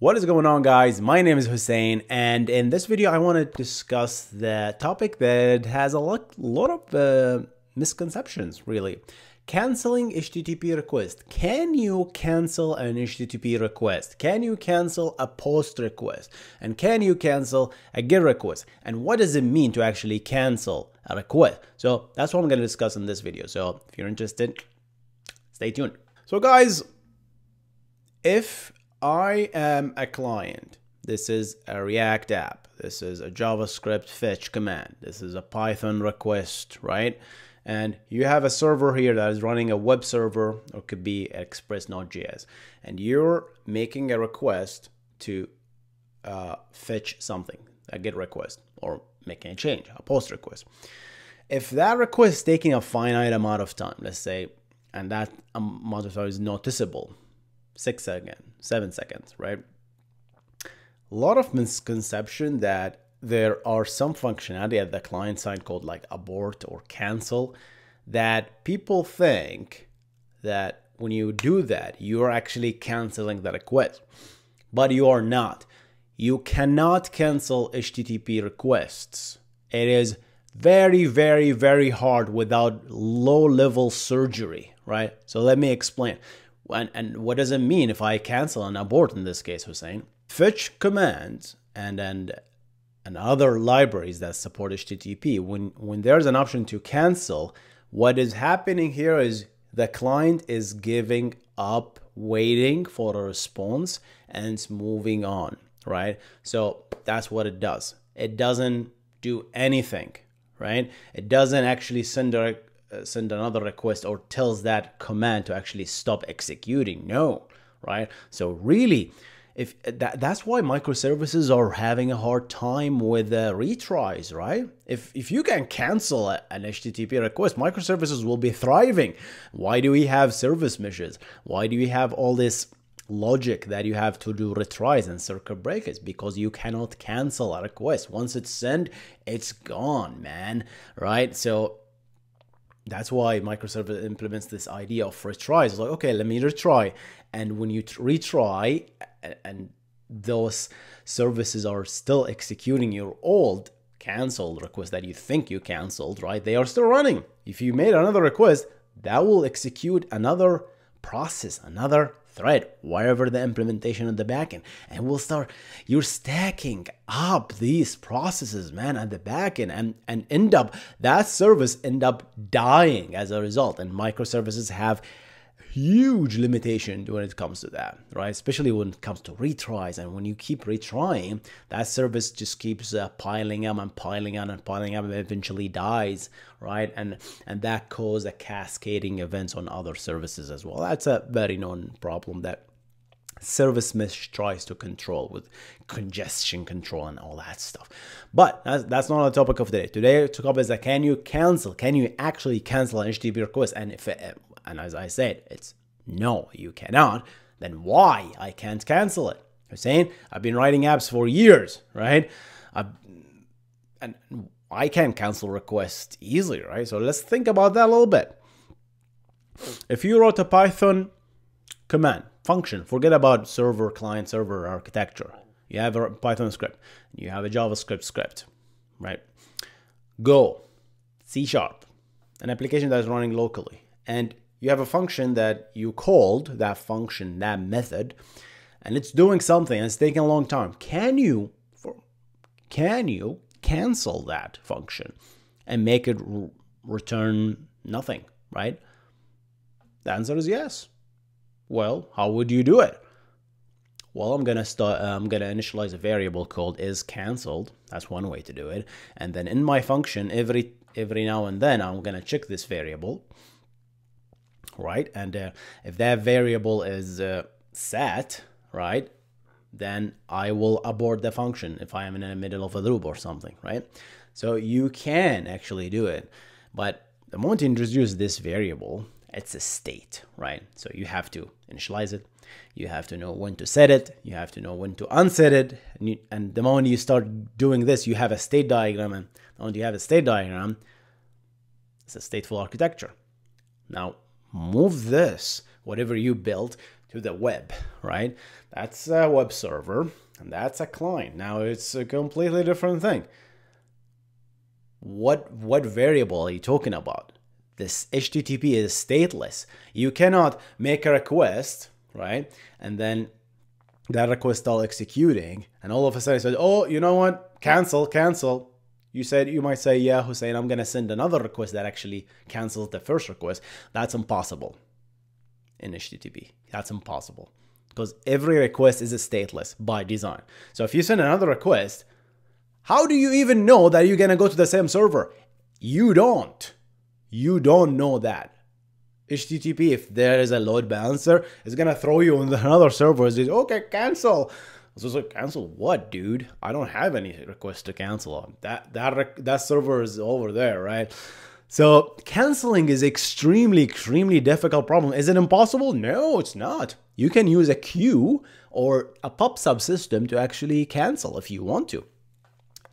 What is going on guys? My name is Hussein and in this video I want to discuss the topic that has a lot, lot of uh, misconceptions really. Canceling HTTP request. Can you cancel an HTTP request? Can you cancel a post request? And can you cancel a GET request? And what does it mean to actually cancel a request? So that's what I'm going to discuss in this video. So if you're interested, stay tuned. So guys, if I am a client, this is a React app, this is a JavaScript fetch command, this is a Python request, right? and you have a server here that is running a web server or could be Express Node.js and you're making a request to uh, fetch something, a GET request or making a change, a post request. If that request is taking a finite amount of time, let's say, and that amount of time is noticeable, six seconds, seven seconds, right? A lot of misconception that there are some functionality at the client side called like abort or cancel that people think that when you do that, you're actually canceling the request, but you are not. You cannot cancel HTTP requests. It is very, very, very hard without low level surgery, right? So let me explain. And, and what does it mean if I cancel an abort in this case, Hussein? Fetch commands and then and other libraries that support HTTP, when, when there's an option to cancel, what is happening here is the client is giving up waiting for a response and moving on, right? So that's what it does. It doesn't do anything, right? It doesn't actually send a send another request or tells that command to actually stop executing. No, right? So really, if that, that's why microservices are having a hard time with uh, retries, right? If, if you can cancel a, an HTTP request, microservices will be thriving. Why do we have service meshes? Why do we have all this logic that you have to do retries and circuit breakers? Because you cannot cancel a request. Once it's sent, it's gone, man, right? So that's why microservice implements this idea of retries. It's like, okay, let me retry. And when you retry and those services are still executing your old canceled request that you think you canceled, right? They are still running. If you made another request, that will execute another process, another thread, wherever the implementation of the backend. And we'll start, you're stacking up these processes, man, at the backend and, and end up, that service end up dying as a result. And microservices have huge limitation when it comes to that, right? Especially when it comes to retries. And when you keep retrying, that service just keeps uh, piling up and piling up and piling up and eventually dies, right? And and that causes a cascading events on other services as well. That's a very known problem that service mesh tries to control with congestion control and all that stuff. But that's, that's not the topic of today. Today, topic is that can you cancel? Can you actually cancel an HTTP request? And if it, and as I said, it's no, you cannot. Then why I can't cancel it? Hussein I've been writing apps for years, right? I've, and I can cancel requests easily, right? So let's think about that a little bit. If you wrote a Python command function, forget about server, client, server architecture. You have a Python script, you have a JavaScript script, right? Go, C sharp, an application that is running locally. And you have a function that you called that function, that method, and it's doing something and it's taking a long time. Can you, can you cancel that function and make it return nothing, right? The answer is yes. Well, how would you do it? Well, I'm gonna start. I'm gonna initialize a variable called is canceled. That's one way to do it. And then in my function, every every now and then, I'm gonna check this variable right? And uh, if that variable is uh, set, right, then I will abort the function if I am in the middle of a loop or something, right? So you can actually do it, but the moment you introduce this variable, it's a state, right? So you have to initialize it. You have to know when to set it. You have to know when to unset it. And, you, and the moment you start doing this, you have a state diagram. And the moment you have a state diagram, it's a stateful architecture. Now, move this, whatever you built, to the web, right? That's a web server and that's a client. Now it's a completely different thing. What what variable are you talking about? This HTTP is stateless. You cannot make a request, right? And then that request start executing, and all of a sudden it says, "Oh, you know what? Cancel, cancel." You said you might say, "Yeah, Hussein, I'm gonna send another request that actually cancels the first request." That's impossible in HTTP. That's impossible because every request is a stateless by design. So if you send another request, how do you even know that you're gonna go to the same server? You don't. You don't know that. HTTP, if there is a load balancer, is gonna throw you on another server. It's okay, cancel. So like, cancel what, dude? I don't have any requests to cancel. That that that server is over there, right? So canceling is extremely, extremely difficult problem. Is it impossible? No, it's not. You can use a queue or a pub/sub system to actually cancel if you want to.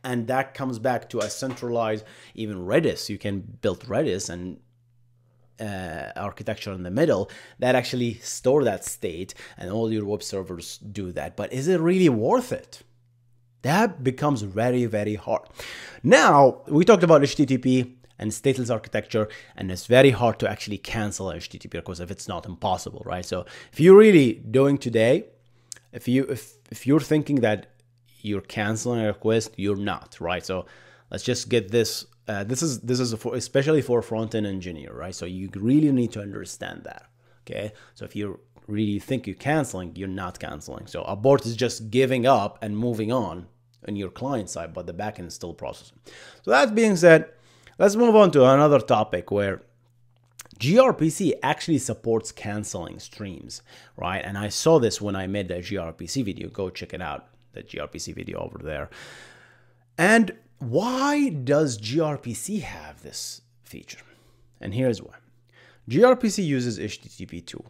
And that comes back to a centralized, even Redis. You can build Redis and uh, architecture in the middle that actually store that state and all your web servers do that. But is it really worth it? That becomes very, very hard. Now, we talked about HTTP and stateless architecture and it's very hard to actually cancel http request if it's not impossible right so if you're really doing today if you if, if you're thinking that you're canceling a request you're not right so let's just get this uh, this is this is for especially for front-end engineer right so you really need to understand that okay so if you really think you're canceling you're not canceling so abort is just giving up and moving on on your client side but the backend is still processing so that being said Let's move on to another topic where gRPC actually supports canceling streams, right? And I saw this when I made the gRPC video. Go check it out, the gRPC video over there. And why does gRPC have this feature? And here's why. gRPC uses HTTP2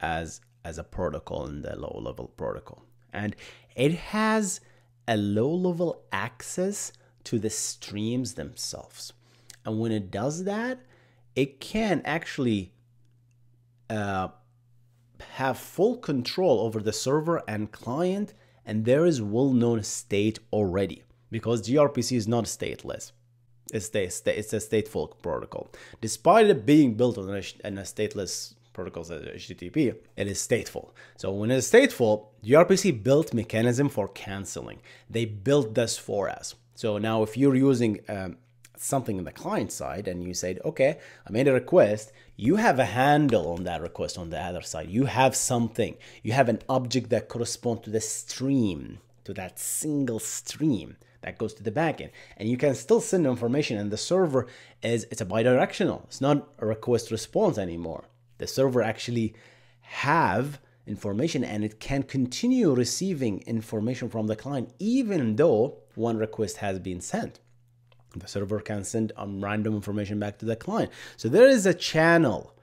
as, as a protocol in the low level protocol. And it has a low level access to the streams themselves. And when it does that, it can actually uh, have full control over the server and client, and there is well-known state already because gRPC is not stateless. It's, the, it's a stateful protocol. Despite it being built on a, on a stateless protocols as HTTP, it is stateful. So when it is stateful, gRPC built mechanism for canceling. They built this for us. So now if you're using um, something in the client side and you said, okay, I made a request, you have a handle on that request on the other side. You have something, you have an object that corresponds to the stream, to that single stream that goes to the backend. And you can still send information and the server is, it's a bidirectional. It's not a request response anymore. The server actually have information and it can continue receiving information from the client even though one request has been sent. The server can send um, random information back to the client. So there is a channel,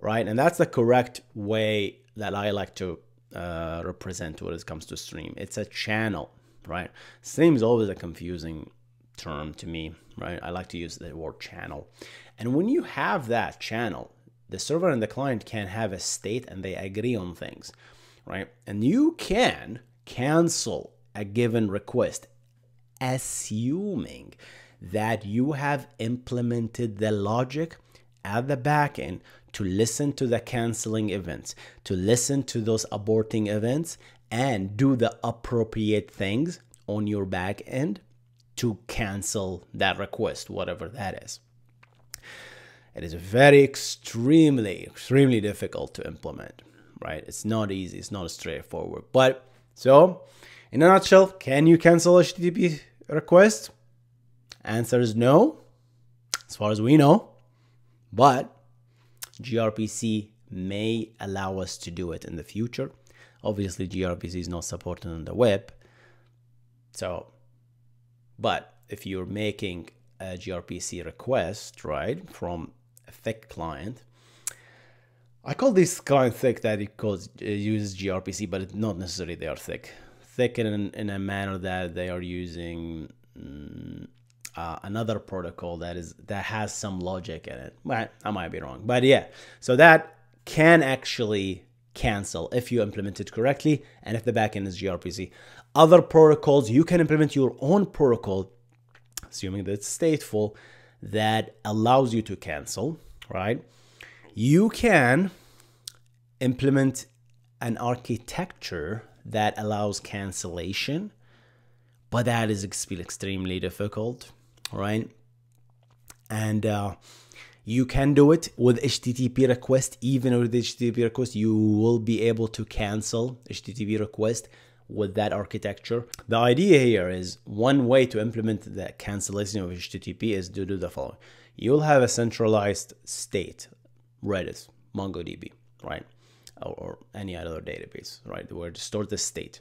right? And that's the correct way that I like to uh, represent when it comes to stream. It's a channel, right? Stream is always a confusing term to me, right? I like to use the word channel. And when you have that channel, the server and the client can have a state and they agree on things, right? And you can cancel a given request assuming that you have implemented the logic at the backend to listen to the canceling events, to listen to those aborting events, and do the appropriate things on your back end to cancel that request, whatever that is. It is very extremely, extremely difficult to implement, right? It's not easy, it's not straightforward. But so, in a nutshell, can you cancel HTTP request? Answer is no, as far as we know. But gRPC may allow us to do it in the future. Obviously, gRPC is not supported on the web. So, but if you're making a gRPC request, right, from a thick client, I call this client thick that it, calls, it uses gRPC, but it's not necessarily they are thick. Thick in, in a manner that they are using mm, uh, another protocol that is that has some logic in it. But I might be wrong. But yeah, so that can actually cancel if you implement it correctly and if the backend is gRPC. Other protocols, you can implement your own protocol, assuming that it's stateful, that allows you to cancel, right? You can implement an architecture that allows cancellation, but that is extremely difficult, right? And uh, you can do it with HTTP request. Even with HTTP request, you will be able to cancel HTTP request with that architecture. The idea here is one way to implement the cancellation of HTTP is to do the following. You'll have a centralized state, Redis, MongoDB, right? Or, or any other database, right? Where to store the state.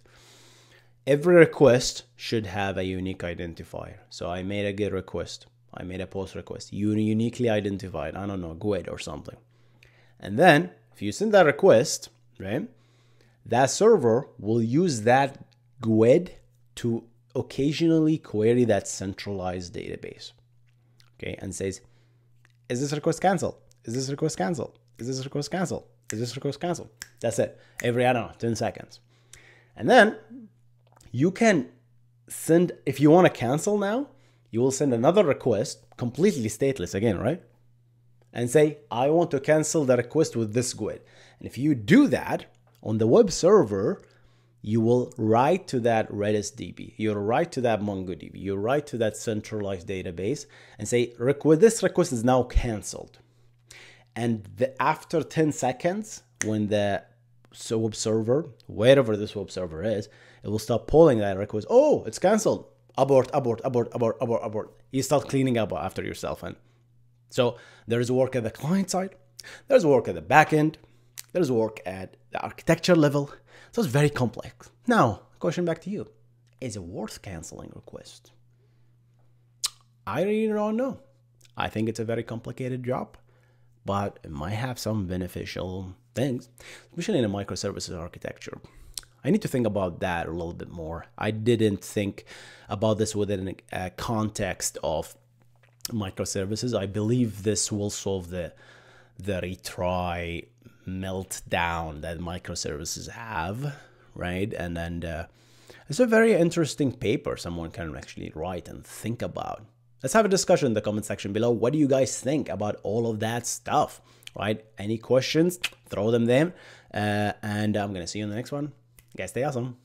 Every request should have a unique identifier. So I made a GET request. I made a post request. You uniquely identified, I don't know, GUID or something. And then if you send that request, right? that server will use that GUID to occasionally query that centralized database. Okay, and says, is this request canceled? Is this request canceled? Is this request canceled? Is this request canceled? That's it. Every, I don't know, 10 seconds. And then you can send, if you want to cancel now, you will send another request, completely stateless again, right? And say, I want to cancel the request with this GUID. And if you do that, on the web server, you will write to that Redis DB, you'll write to that MongoDB, you'll write to that centralized database and say, this request is now canceled. And the, after 10 seconds, when the web server, wherever this web server is, it will stop pulling that request. Oh, it's canceled. Abort, abort, abort, abort, abort, abort. You start cleaning up after yourself. And so there's work at the client side, there's work at the backend, there's work at the architecture level. So it's very complex. Now, question back to you. Is it worth canceling request? I really don't know. I think it's a very complicated job, but it might have some beneficial things, especially in a microservices architecture. I need to think about that a little bit more. I didn't think about this within a context of microservices. I believe this will solve the the retry meltdown that microservices have, right? And then uh, it's a very interesting paper someone can actually write and think about. Let's have a discussion in the comment section below. What do you guys think about all of that stuff, right? Any questions? Throw them there. Uh, and I'm going to see you in the next one. que esté awesome.